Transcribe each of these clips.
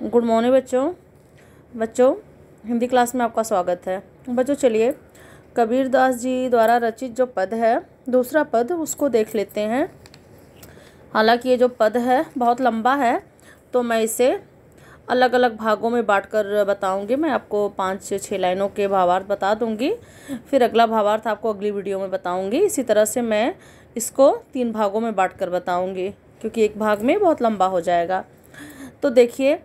Good morning बच्चों। बच्चों, Hindi class में आपका स्वागत है। बच्चों, चलिए। कबीर दास जी द्वारा रचित जो पद है, दूसरा पद उसको देख लेते हैं। हालाँकि ये जो पद है, बहुत लंबा है तो मैं इसे अलग अलग भागों में बांट कर बताऊँगी। मैं आपको पाँच छः लाइनों के भावार्थ बता दूँगी। फिर अगला भावार्थ आपको अगली वीडियो में बताऊँगी। इसी तरह से मैं इसको तीन भागों में बांट कर बताऊँगी, क्योंकि एक भाग में बहुत लंबा हो जाएगा। तो देखिए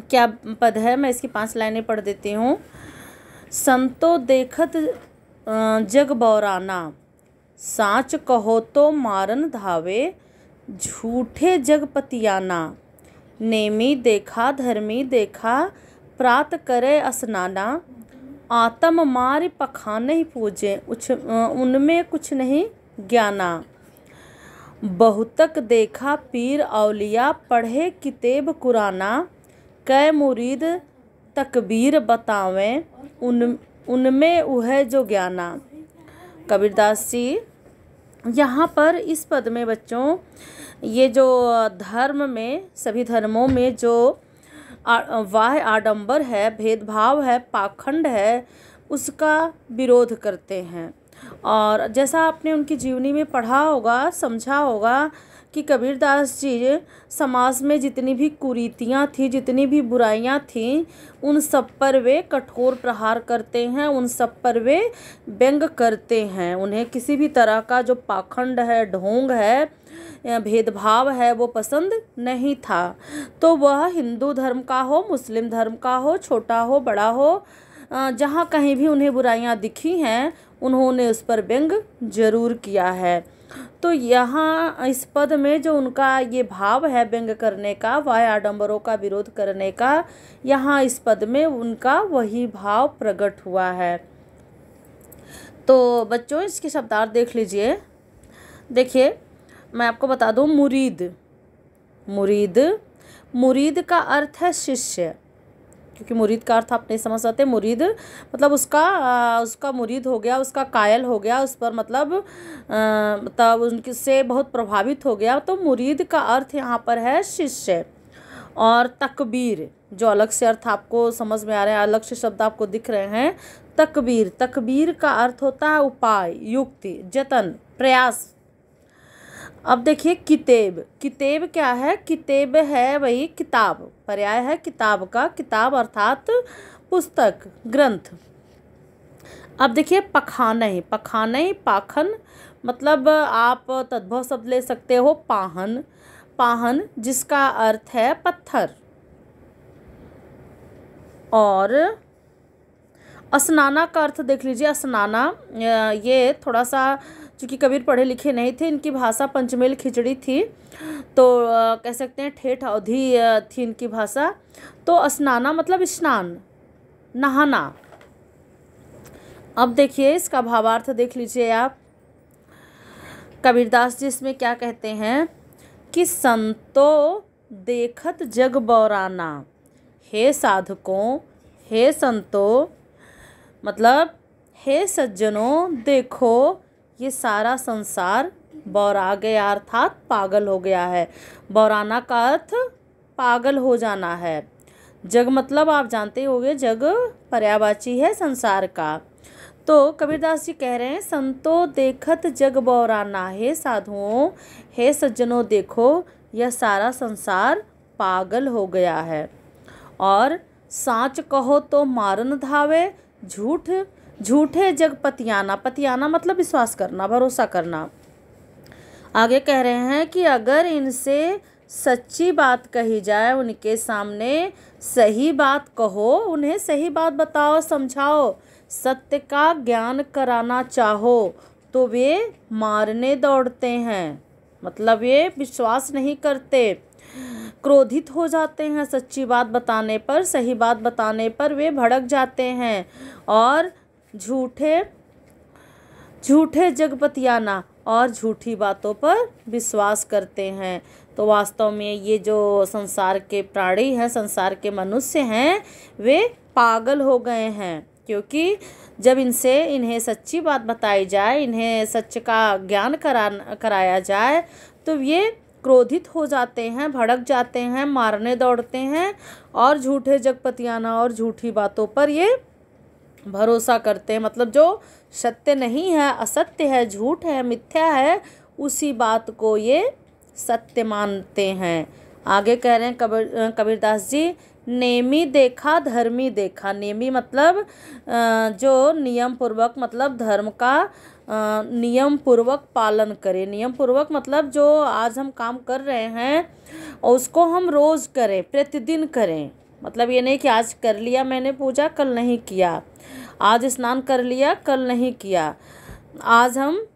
क्या पद है? मैं इसकी पाँच लाइनें पढ़ देती हूँ। संतो देखत जग बौराना। साँच कहो तो मारन धावे, झूठे जग पतियाना। नेमी देखा, धर्मी देखा, प्रात करे असनाना। आत्म मार पखाने ही पूजे, उछ उनमें कुछ नहीं ज्ञाना। बहुतक देखा पीर औलिया, पढ़े कितेब कुराना। कै मुरीद तकबीर बतावें, उन, उनमें वह जो ज्ञाना कबीरदास जी, यहाँ पर इस पद में बच्चों, ये जो धर्म में, सभी धर्मों में जो वाह आडंबर है, भेदभाव है, पाखंड है, उसका विरोध करते हैं। और जैसा आपने उनकी जीवनी में पढ़ा होगा, समझा होगा कि कबीरदास जी समाज में जितनी भी कुरीतियाँ थी, जितनी भी बुराइयाँ थीं, उन सब पर वे कठोर प्रहार करते हैं, उन सब पर वे व्यंग करते हैं। उन्हें किसी भी तरह का जो पाखंड है, ढोंग है भेदभाव है, वो पसंद नहीं था। तो वह हिंदू धर्म का हो, मुस्लिम धर्म का हो, छोटा हो, बड़ा हो जहाँ कहीं भी उन्हें बुराइयाँ दिखी हैं, उन्होंने उस पर व्यंग ज़रूर किया है। तो यहाँ इस पद में जो उनका ये भाव है व्यंग करने का, वाय आडम्बरों का विरोध करने का, यहाँ इस पद में उनका वही भाव प्रकट हुआ है। तो बच्चों, इसके शब्दार्थ देख लीजिए। देखिए, मैं आपको बता दूँ, मुरीद। मुरीद मुरीद का अर्थ है शिष्य। क्योंकि मुरीद का अर्थ आप नहीं समझ सकते। मुरीद मतलब उसका उसका मुरीद हो गया, उसका कायल हो गया, उस पर मतलब मतलब उनके से बहुत प्रभावित हो गया। तो मुरीद का अर्थ यहाँ पर है शिष्य और तकबीर, जो अलग से अर्थ आपको समझ में आ रहे हैं, अलग से शब्द आपको दिख रहे हैं। तकबीर तकबीर का अर्थ होता है उपाय, युक्ति, जतन, प्रयास। अब देखिए कितेब। कितेब क्या है? कितेब है वही किताब। पर्याय है किताब का। किताब अर्थात पुस्तक, ग्रंथ। अब देखिए पखानई। पखानई पाखन मतलब आप तद्भव शब्द ले सकते हो पाहन। पाहन जिसका अर्थ है पत्थर। और स्नाना का अर्थ देख लीजिए। स्नाना ये थोड़ा सा चूँकि कबीर पढ़े लिखे नहीं थे, इनकी भाषा पंचमेल खिचड़ी थी तो कह सकते हैं ठेठ अवधि थी इनकी भाषा। तो स्नाना मतलब स्नान, नहाना। अब देखिए, इसका भावार्थ देख लीजिए आप। कबीरदास जी इसमें क्या कहते हैं? कि संतो देखत जग बौराना। हे साधकों, हे संतो मतलब हे सज्जनों, देखो ये सारा संसार बौरा गया अर्थात पागल हो गया है। बौराना का अर्थ पागल हो जाना है। जग मतलब आप जानते होंगे, जग पर्यावाची है संसार का। तो कबीरदास जी कह रहे हैं, संतो देखत जग बौराना, हे साधुओं, हे सज्जनों देखो, यह सारा संसार पागल हो गया है। और साँच कहो तो मारन धावे, झूठ झूठे जग पतियाना पतियाना मतलब विश्वास करना, भरोसा करना। आगे कह रहे हैं कि अगर इनसे सच्ची बात कही जाए, उनके सामने सही बात कहो, उन्हें सही बात बताओ, समझाओ, सत्य का ज्ञान कराना चाहो तो वे मारने दौड़ते हैं। मतलब ये विश्वास नहीं करते। क्रोधित हो जाते हैं सच्ची बात बताने पर, सही बात बताने पर, वे भड़क जाते हैं। और झूठे झूठे जगपतियाना और झूठी बातों पर विश्वास करते हैं। तो वास्तव में ये जो संसार के प्राणी हैं, संसार के मनुष्य हैं, वे पागल हो गए हैं। क्योंकि जब इनसे, इन्हें सच्ची बात बताई जाए, इन्हें सच का ज्ञान करा कराया जाए तो ये क्रोधित हो जाते हैं, भड़क जाते हैं, मारने दौड़ते हैं और झूठे जगपतियाना और झूठी बातों पर ये भरोसा करते हैं। मतलब जो सत्य नहीं है, असत्य है, झूठ है, मिथ्या है, उसी बात को ये सत्य मानते हैं। आगे कह रहे हैं कबीर, कबीरदास जी, नेमी देखा, धर्मी देखा। नेमी मतलब जो नियम पूर्वक मतलब धर्म का नियम पूर्वक पालन करें। नियम पूर्वक मतलब जो आज हम काम कर रहे हैं, उसको हम रोज़ करें, प्रतिदिन करें। मतलब ये नहीं कि आज कर लिया मैंने पूजा, कल नहीं किया। आज स्नान कर लिया, कल नहीं किया। आज हम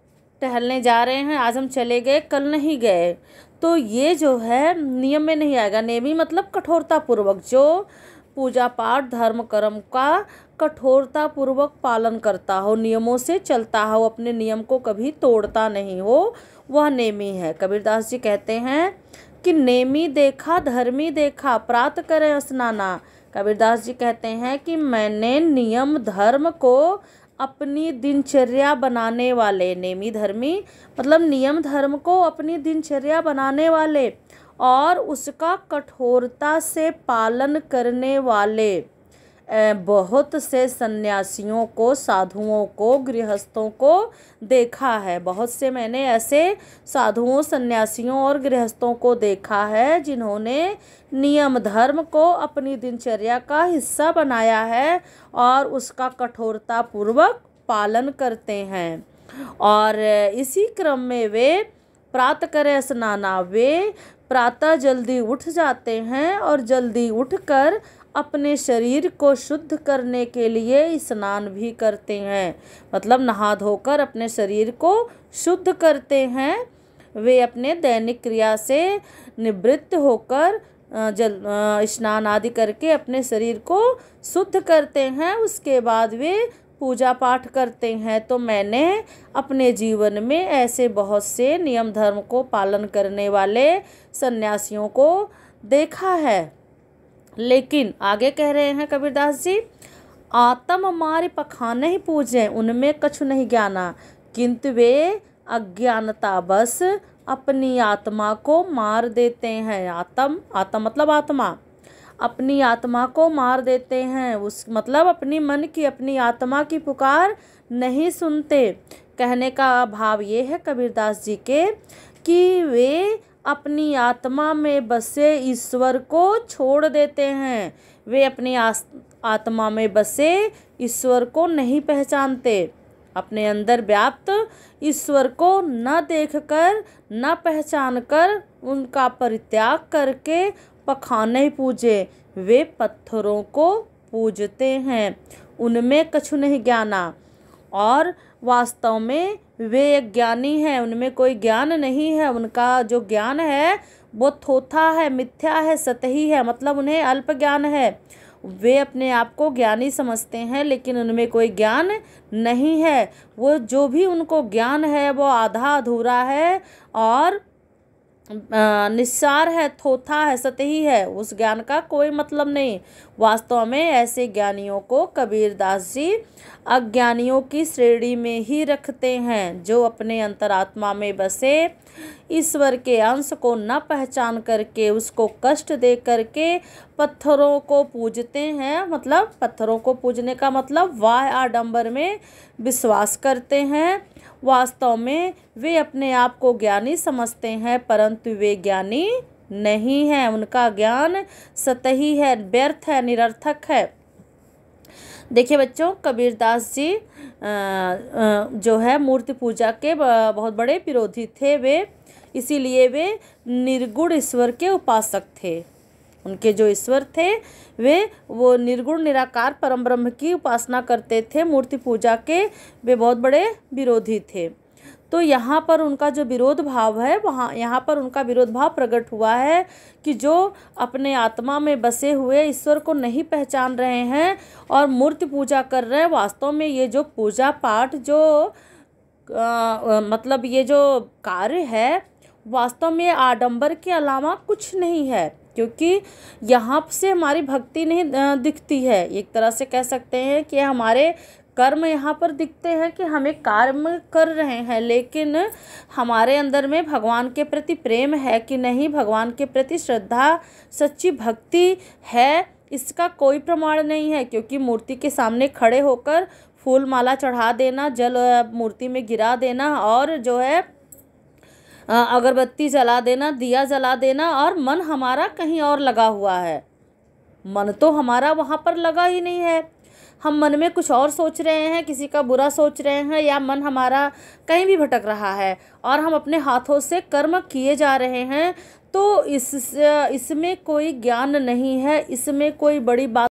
टहलने जा रहे हैं, आज हम चले गए, कल नहीं गए। तो ये जो है, नियम में नहीं आएगा। नेमी मतलब कठोरता पूर्वक जो पूजा पाठ, धर्म, कर्म का कठोरता पूर्वक पालन करता हो, नियमों से चलता हो, अपने नियम को कभी तोड़ता नहीं हो, वह नेमी है। कबीरदास जी कहते हैं कि नेमी देखा, धर्मी देखा, प्रात करें स्नाना कबीरदास जी कहते हैं कि मैंने नियम, धर्म को अपनी दिनचर्या बनाने वाले, नेमी धर्मी मतलब नियम, धर्म को अपनी दिनचर्या बनाने वाले और उसका कठोरता से पालन करने वाले। बहुत से सन्यासियों को, साधुओं को, गृहस्थों को देखा है। बहुत से मैंने ऐसे साधुओं, सन्यासियों और गृहस्थों को देखा है जिन्होंने नियम धर्म को अपनी दिनचर्या का हिस्सा बनाया है और उसका कठोरता पूर्वक पालन करते हैं। और इसी क्रम में वे प्रातः करें स्नाना वे प्रातः जल्दी उठ जाते हैं और जल्दी उठकर अपने शरीर को शुद्ध करने के लिए स्नान भी करते हैं। मतलब नहा धोकर अपने शरीर को शुद्ध करते हैं। वे अपने दैनिक क्रिया से निवृत्त होकर जल स्नान आदि करके अपने शरीर को शुद्ध करते हैं। उसके बाद वे पूजा पाठ करते हैं। तो मैंने अपने जीवन में ऐसे बहुत से नियम धर्म को पालन करने वाले सन्यासियों को देखा है। लेकिन आगे कह रहे हैं कबीरदास जी, आत्म मार पखाने ही पूजे, उनमें कछु नहीं ज्ञाना। किंतु वे अज्ञानता बस अपनी आत्मा को मार देते हैं। आत्म, आत्मा मतलब आत्मा। अपनी आत्मा को मार देते हैं। उस मतलब अपनी मन की, अपनी आत्मा की पुकार नहीं सुनते। कहने का भाव ये है कबीरदास जी के कि वे अपनी आत्मा में बसे ईश्वर को छोड़ देते हैं। वे अपनी आत्मा में बसे ईश्वर को नहीं पहचानते। अपने अंदर व्याप्त ईश्वर को न देखकर, न पहचान कर उनका परित्याग करके पखाने पूजे। वे पत्थरों को पूजते हैं। उनमें कछु नहीं ज्ञाना। और वास्तव में वे एक ज्ञानी हैं, उनमें कोई ज्ञान नहीं है, उनका जो ज्ञान है, वो थोथा है, मिथ्या है, सतही है मतलब उन्हें अल्प ज्ञान है। वे अपने आप को ज्ञानी समझते हैं, लेकिन उनमें कोई ज्ञान नहीं है। वो जो भी उनको ज्ञान है, वो आधा अधूरा है और निस्सार है, थोथा है, सतही है। उस ज्ञान का कोई मतलब नहीं। वास्तव में ऐसे ज्ञानियों को कबीरदास जी अज्ञानियों की श्रेणी में ही रखते हैं, जो अपने अंतरात्मा में बसे ईश्वर के अंश को न पहचान करके, उसको कष्ट दे करके पत्थरों को पूजते हैं। मतलब पत्थरों को पूजने का मतलब वाह आडंबर में विश्वास करते हैं। वास्तव में वे अपने आप को ज्ञानी समझते हैं, परंतु वे ज्ञानी नहीं है, उनका ज्ञान सतही है, व्यर्थ है, निरर्थक है। देखिए बच्चों कबीरदास जी जो है मूर्ति पूजा के बहुत बड़े विरोधी थे वे, इसीलिए वे निर्गुण ईश्वर के उपासक थे। उनके जो ईश्वर थे, वे, वो निर्गुण, निराकार, परम ब्रह्म की उपासना करते थे, मूर्ति पूजा के, वे बहुत बड़े विरोधी थे। तो यहाँ पर उनका जो विरोध भाव है वहाँ यहाँ पर उनका विरोध भाव प्रकट हुआ है कि जो अपने आत्मा में बसे हुए ईश्वर को नहीं पहचान रहे हैं और मूर्ति पूजा कर रहे हैं वास्तव में ये जो पूजा पाठ जो आ, मतलब ये जो कार्य है वास्तव में आडंबर के अलावा कुछ नहीं है। क्योंकि यहाँ से हमारी भक्ति नहीं दिखती है। एक तरह से कह सकते हैं कि हमारे कर्म यहाँ पर दिखते हैं कि हमें कर्म कर रहे हैं, लेकिन हमारे अंदर में भगवान के प्रति प्रेम है कि नहीं, भगवान के प्रति श्रद्धा, सच्ची भक्ति है, इसका कोई प्रमाण नहीं है, क्योंकि मूर्ति के सामने खड़े होकर फूल माला चढ़ा देना, जल मूर्ति में गिरा देना और जो है अगरबत्ती जला देना, दिया जला देना और मन हमारा कहीं और लगा हुआ है। मन तो हमारा वहाँ पर लगा ही नहीं है। हम मन में कुछ और सोच रहे हैं, किसी का बुरा सोच रहे हैं या मन हमारा कहीं भी भटक रहा है और हम अपने हाथों से कर्म किए जा रहे हैं तो इस, इसमें कोई ज्ञान नहीं है, इसमें कोई बड़ी बात